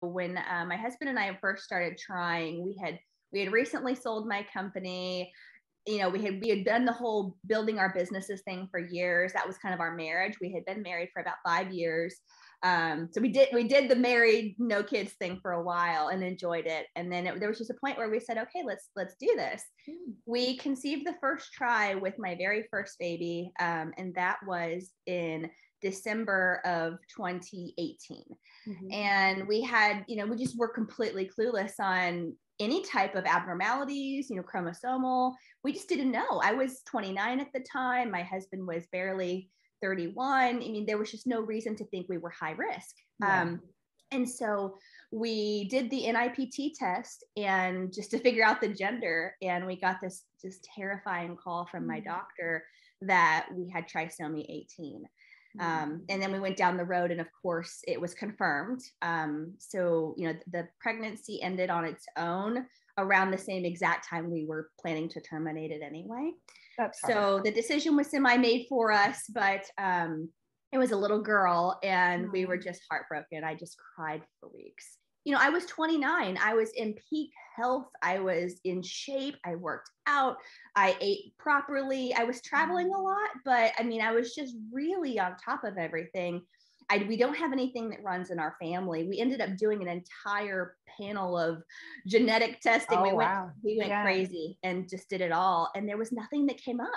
when uh, my husband and I first started trying, we had we had recently sold my company. You know, we had we had done the whole building our businesses thing for years. That was kind of our marriage. We had been married for about five years. Um, so we did we did the married no kids thing for a while and enjoyed it. And then it, there was just a point where we said, okay, let's let's do this. Mm. We conceived the first try with my very first baby, um, and that was in December of 2018. Mm-hmm. And we had, you know, we just were completely clueless on any type of abnormalities, you know, chromosomal. We just didn't know. I was 29 at the time. My husband was barely 31. I mean, there was just no reason to think we were high risk. Yeah. Um, and so we did the NIPT test and just to figure out the gender. And we got this just terrifying call from my mm. doctor that we had trisomy 18. Um, mm. and then we went down the road, and of course, it was confirmed. Um, so, you know, the pregnancy ended on its own around the same exact time we were planning to terminate it anyway. That's so the decision was semi made for us, but um, it was a little girl, and we were mm. just heartbroken. I just cried for weeks. You know, I was 29. I was in peak health. I was in shape. I worked out. I ate properly. I was traveling a mm. lot, but I mean, I was just really on top of everything. I, we don't have anything that runs in our family. We ended up doing an entire panel of genetic testing. Oh, we wow. went, we went yeah. crazy and just did it all. And there was nothing that came up.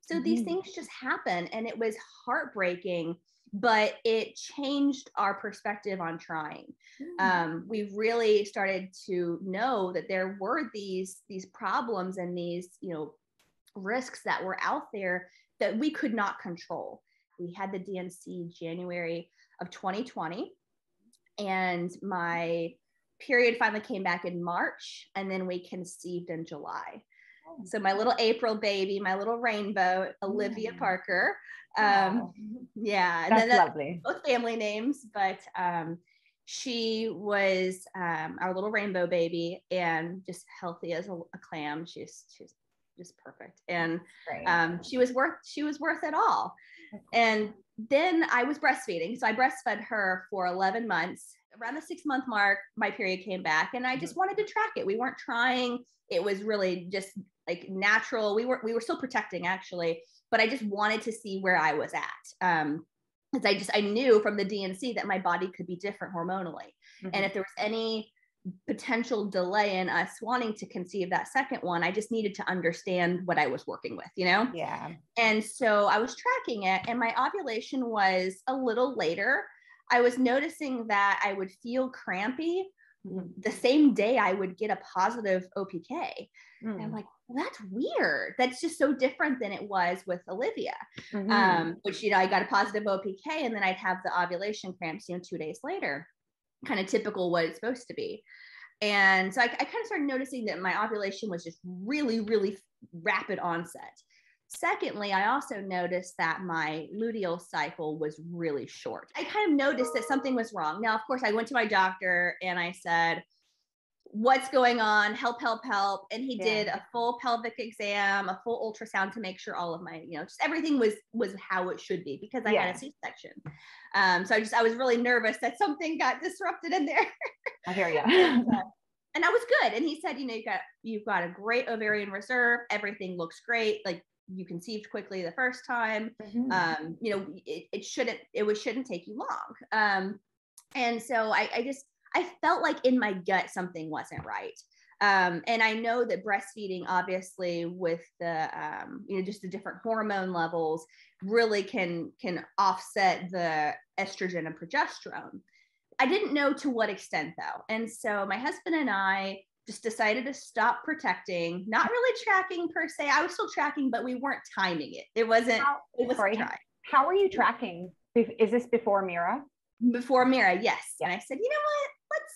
So mm-hmm. these things just happen. And it was heartbreaking, but it changed our perspective on trying. Mm-hmm. Um, we really started to know that there were these, these problems and these, you know, risks that were out there that we could not control we had the D&C January of 2020. And my period finally came back in March, and then we conceived in July. Oh. So my little April baby, my little rainbow, Olivia mm. Parker. Um, yeah, and That's lovely. Both family names, but um, she was um, our little rainbow baby and just healthy as a, a clam. She's she's just perfect, and um, she was worth she was worth it all. And then I was breastfeeding. So I breastfed her for 11 months. Around the six month mark, my period came back and I just mm-hmm. wanted to track it. We weren't trying. It was really just like natural. We were we were still protecting actually, but I just wanted to see where I was at. Um, because I just I knew from the D&C that my body could be different hormonally. Mm-hmm. And if there was any potential delay in us wanting to conceive that second one i just needed to understand what i was working with you know yeah and so i was tracking it and my ovulation was a little later i was noticing that i would feel crampy. The same day i would get a positive opk mm. and i'm like well, that's weird that's just so different than it was with olivia mm-hmm. um, which you know i got a positive opk and then i'd have the ovulation cramps you know two days later kind of typical what it's supposed to be. And so I, I kind of started noticing that my ovulation was just really, really rapid onset. Secondly, I also noticed that my luteal cycle was really short. I kind of noticed that something was wrong. Now, of course, I went to my doctor and I said, what's going on help help help and he yeah. did a full pelvic exam a full ultrasound to make sure all of my you know just everything was was how it should be because i yeah. had a c-section um so i just i was really nervous that something got disrupted in there i hear you and, i was good and he said you know you got you've got a great ovarian reserve everything looks great like you conceived quickly the first time mm-hmm. um you know it, it shouldn't it was shouldn't take you long um and so I, I just I felt like in my gut something wasn't right. Um, and I know that breastfeeding, obviously, with the um, you know just the different hormone levels, really can can offset the estrogen and progesterone. I didn't know to what extent though, and so my husband and I just decided to stop protecting. Not really tracking per se. I was still tracking, but we weren't timing it. It wasn't. How, it was sorry, how are you tracking? Is this before Mira? Before Mira, yes. Yeah. And I said, you know what? Let's,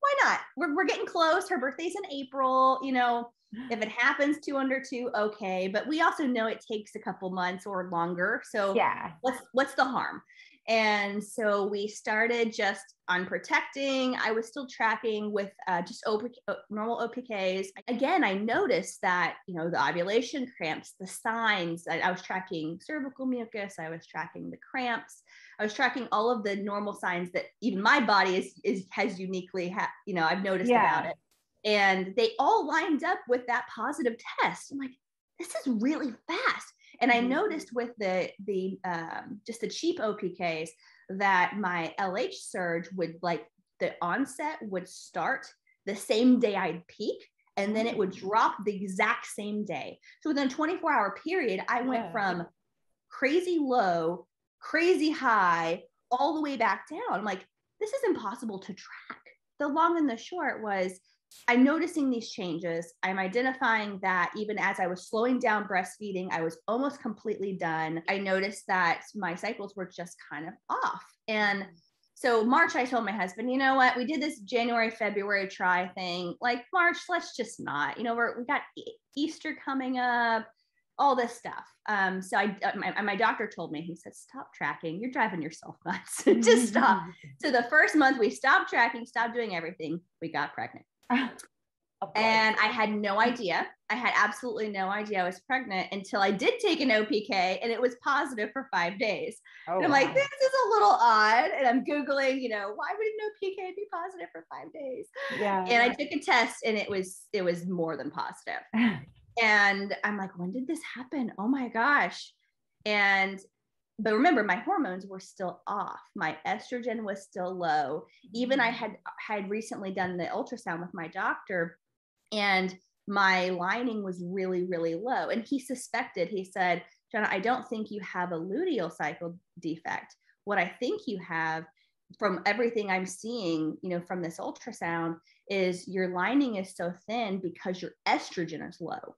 why not? We're, we're getting close. Her birthday's in April. You know, if it happens two under two, okay. But we also know it takes a couple months or longer. So yeah, what's what's the harm? And so we started just on protecting. I was still tracking with uh, just OP, uh, normal OPKs. Again, I noticed that, you know, the ovulation cramps, the signs, I, I was tracking cervical mucus, I was tracking the cramps. I was tracking all of the normal signs that even my body is, is has uniquely, ha- you know, I've noticed yeah. about it. And they all lined up with that positive test. I'm like, this is really fast. And I mm-hmm. noticed with the the um, just the cheap OPKs that my LH surge would like the onset would start the same day I'd peak and then it would mm. drop the exact same day. So within a 24 hour period, I went yeah. from crazy low, crazy high, all the way back down. I'm like, this is impossible to track. The long and the short was I'm noticing these changes. I'm identifying that even as I was slowing down breastfeeding, I was almost completely done. I noticed that my cycles were just kind of off. And so March, I told my husband, you know what? We did this January, February try thing. Like March, let's just not. You know, we're we got Easter coming up, all this stuff. Um, so I, uh, my, my doctor told me, he said, stop tracking. You're driving yourself nuts. just stop. so the first month we stopped tracking, stopped doing everything. We got pregnant and I had no idea. I had absolutely no idea I was pregnant until I did take an OPK and it was positive for five days. Oh, and I'm wow. like, this is a little odd. And I'm Googling, you know, why would an OPK be positive for five days? Yeah. And I took a test and it was, it was more than positive. and I'm like, when did this happen? Oh my gosh. And but remember my hormones were still off. My estrogen was still low. Even i mm. had had recently done the ultrasound with my doctor and my lining was really really low. And he suspected he said Jena i don't think you have a luteal cycle defect. What i think you have from everything i'm seeing you know from this ultrasound is your lining is so thin because your estrogen is low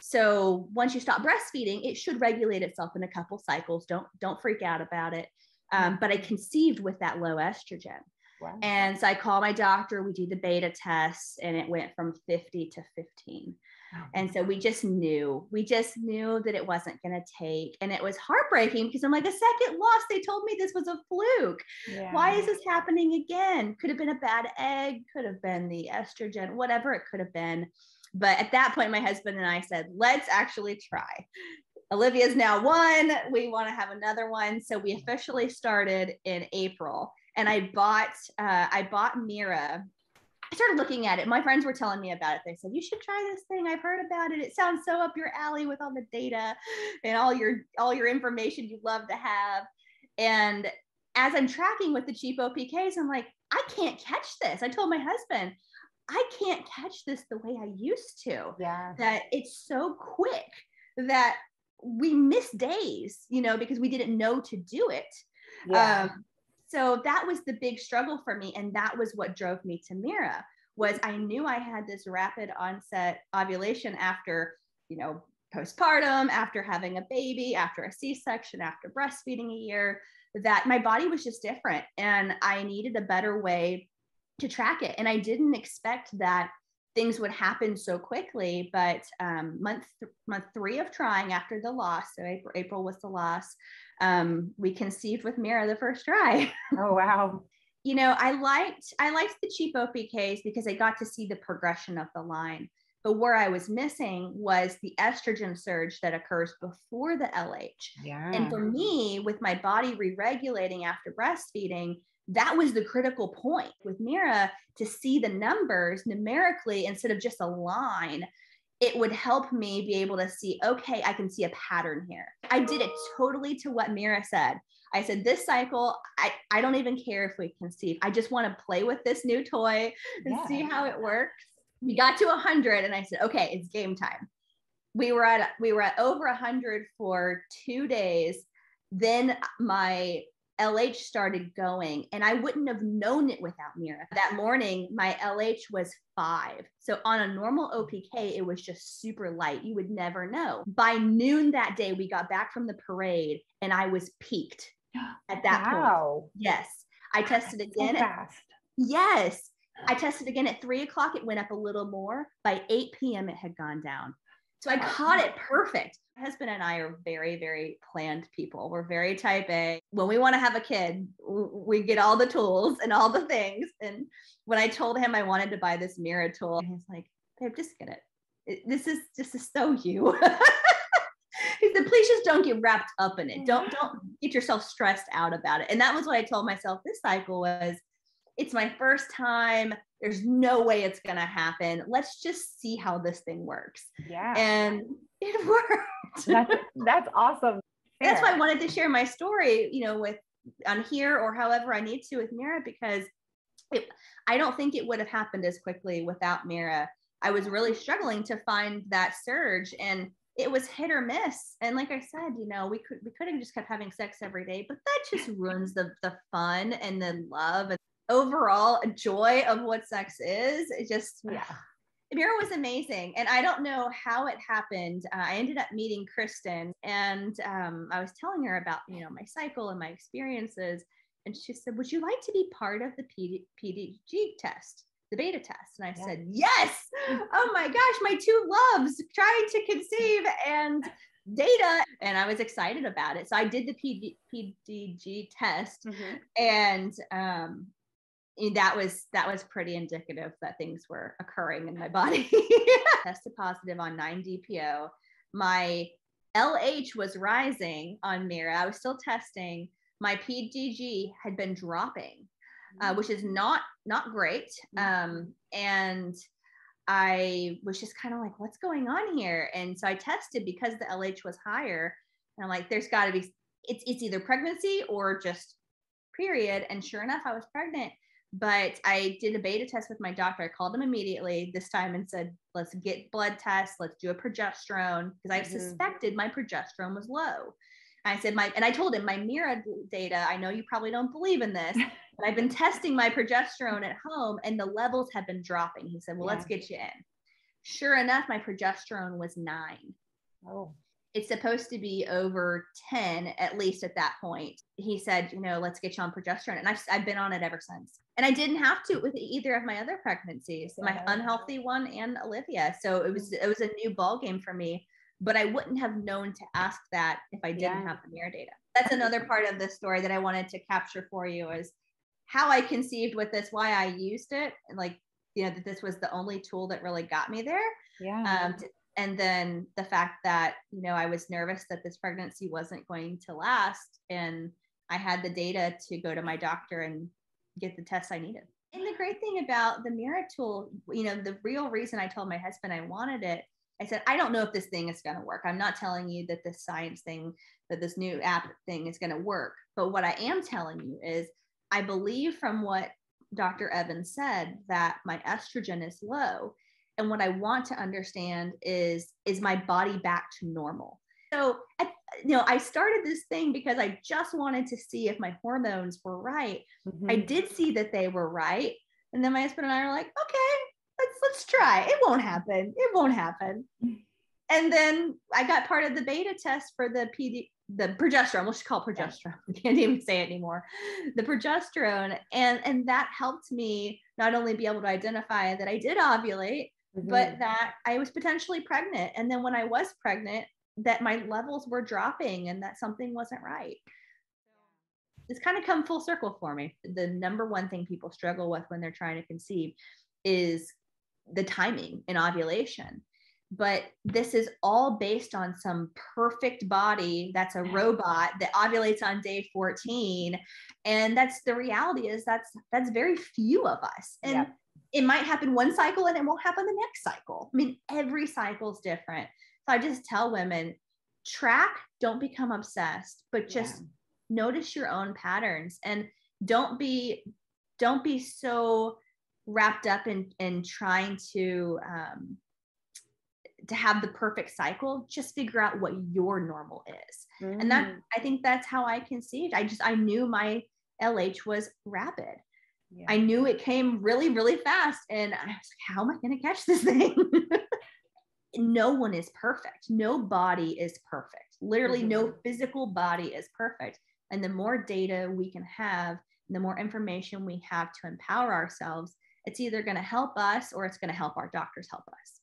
so once you stop breastfeeding, it should regulate itself in a couple cycles. Don't don't freak out about it. Um, but I conceived with that low estrogen. Wow. And so I call my doctor, we do the beta tests, and it went from 50 to 15. Wow. And so we just knew, we just knew that it wasn't going to take. And it was heartbreaking because I'm like, a second loss. They told me this was a fluke. Yeah. Why is this happening again? Could have been a bad egg, could have been the estrogen, whatever it could have been. But at that point, my husband and I said, let's actually try. Olivia's now one. We want to have another one. So we officially started in April. And I bought uh, I bought Mira. I started looking at it. My friends were telling me about it. They said, you should try this thing. I've heard about it. It sounds so up your alley with all the data and all your all your information you love to have. And as I'm tracking with the cheap OPKs, I'm like, I can't catch this. I told my husband, I can't catch this the way I used to. Yeah. That it's so quick that we miss days, you know, because we didn't know to do it. Yeah. Um, so that was the big struggle for me. And that was what drove me to Mira was I knew I had this rapid onset ovulation after, you know, postpartum, after having a baby, after a C-section, after breastfeeding a year, that my body was just different. And I needed a better way to track it. And I didn't expect that things would happen so quickly. But um, month th- month three of trying after the loss, so April, April was the loss. Um, we conceived with Mira the first try. Oh wow! you know, I liked I liked the cheap OPKs because I got to see the progression of the line. But where I was missing was the estrogen surge that occurs before the LH. Yeah. And for me, with my body re regulating after breastfeeding, that was the critical point with Mira to see the numbers numerically instead of just a line. It would help me be able to see, okay, I can see a pattern here. I did it totally to what Mira said. I said, this cycle, I, I don't even care if we conceive. I just want to play with this new toy and yeah. see how it works. We got to 100 and I said, okay, it's game time. We were at we were at over 100 for 2 days. Then my LH started going, and I wouldn't have known it without Mira. That morning, my LH was five. So on a normal OPK, it was just super light. You would never know. By noon that day, we got back from the parade, and I was peaked at that wow. point. Yes. I tested again. So at, yes. I tested again at three o'clock. It went up a little more. By 8 p.m., it had gone down. So I caught it perfect. My husband and I are very, very planned people. We're very type A. When we want to have a kid, we get all the tools and all the things. And when I told him I wanted to buy this Mira tool, he's like, babe, just get it. This is just is so you. he said, please just don't get wrapped up in it. Don't don't get yourself stressed out about it. And that was what I told myself this cycle was it's my first time. There's no way it's gonna happen. Let's just see how this thing works. Yeah. And it worked. That's that's awesome. Fair. That's why I wanted to share my story, you know, with on here or however I need to with Mira because it, I don't think it would have happened as quickly without Mira. I was really struggling to find that surge and it was hit or miss. And like I said, you know, we could we could have just kept having sex every day, but that just ruins the the fun and the love and overall joy of what sex is. It just yeah. Mira was amazing. And I don't know how it happened. Uh, I ended up meeting Kristen and um, I was telling her about, you know, my cycle and my experiences. And she said, Would you like to be part of the PD- PDG test? the beta test. And I yeah. said, yes. Oh my gosh, my two loves trying to conceive and data. And I was excited about it. So I did the PD, PDG test mm-hmm. and um, that was that was pretty indicative that things were occurring in my body. Tested positive on 9-DPO. My LH was rising on Mira. I was still testing. My PDG had been dropping uh, which is not not great. Mm-hmm. Um, and I was just kind of like, what's going on here? And so I tested because the LH was higher. And I'm like, there's got to be it's it's either pregnancy or just period. And sure enough, I was pregnant. But I did a beta test with my doctor. I called him immediately this time and said, let's get blood tests. Let's do a progesterone because I mm-hmm. suspected my progesterone was low. I said my and I told him my Mira data. I know you probably don't believe in this, but I've been testing my progesterone at home and the levels have been dropping. He said, "Well, yeah. let's get you in." Sure enough, my progesterone was nine. Oh. It's supposed to be over 10 at least at that point. He said, you know, let's get you on progesterone. And I've, I've been on it ever since. And I didn't have to with either of my other pregnancies, my unhealthy one and Olivia. So it was it was a new ball game for me but I wouldn't have known to ask that if I didn't yeah. have the Mira data. That's another part of the story that I wanted to capture for you is how I conceived with this, why I used it, and like you know that this was the only tool that really got me there. Yeah. Um, and then the fact that you know I was nervous that this pregnancy wasn't going to last, and I had the data to go to my doctor and get the tests I needed. And the great thing about the Mira tool, you know, the real reason I told my husband I wanted it I said, I don't know if this thing is going to work. I'm not telling you that this science thing, that this new app thing is going to work. But what I am telling you is, I believe from what Dr. Evans said that my estrogen is low. And what I want to understand is, is my body back to normal? So, at, you know, I started this thing because I just wanted to see if my hormones were right. Mm-hmm. I did see that they were right. And then my husband and I were like, okay, let's let's try. It won't happen. It won't happen. And then I got part of the beta test for the PD, the progesterone. Let's call it progesterone. I can't even say it anymore. The progesterone, and and that helped me not only be able to identify that I did ovulate, mm-hmm. but that I was potentially pregnant. And then when I was pregnant, that my levels were dropping and that something wasn't right. It's kind of come full circle for me. The number one thing people struggle with when they're trying to conceive is the timing in ovulation but this is all based on some perfect body that's a robot that ovulates on day 14 and that's the reality is that's that's very few of us and yeah. It might happen one cycle and it won't happen the next cycle i mean every cycle is different so i just tell women track don't become obsessed but just yeah. notice your own patterns and don't be don't be so wrapped up in in trying to um, to have the perfect cycle just figure out what your normal is mm. and that mm. i think that's how i conceived i just i knew my lh was rapid yeah. i knew it came really really fast and i was like how am i going to catch this thing no one is perfect no body is perfect literally mm-hmm. no physical body is perfect and the more data we can have the more information we have to empower ourselves it's either going to help us or it's going to help our doctors help us.